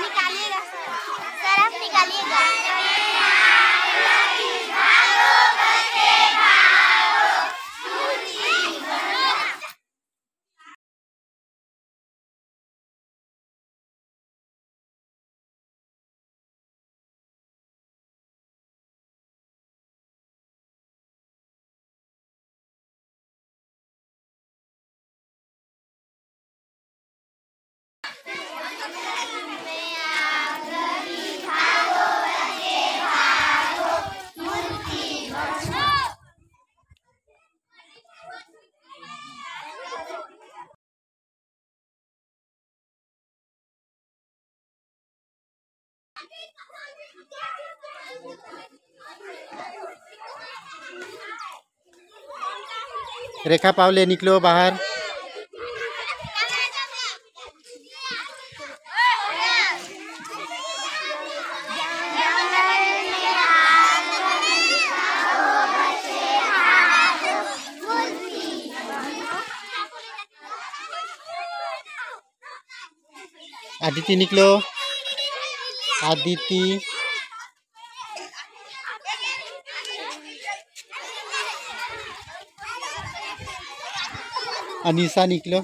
निकालिएगा sir. निकालिएगा। रेखा पावले निकलो बाहर. आदिति निकलो. आदिति अनीसा निकलो।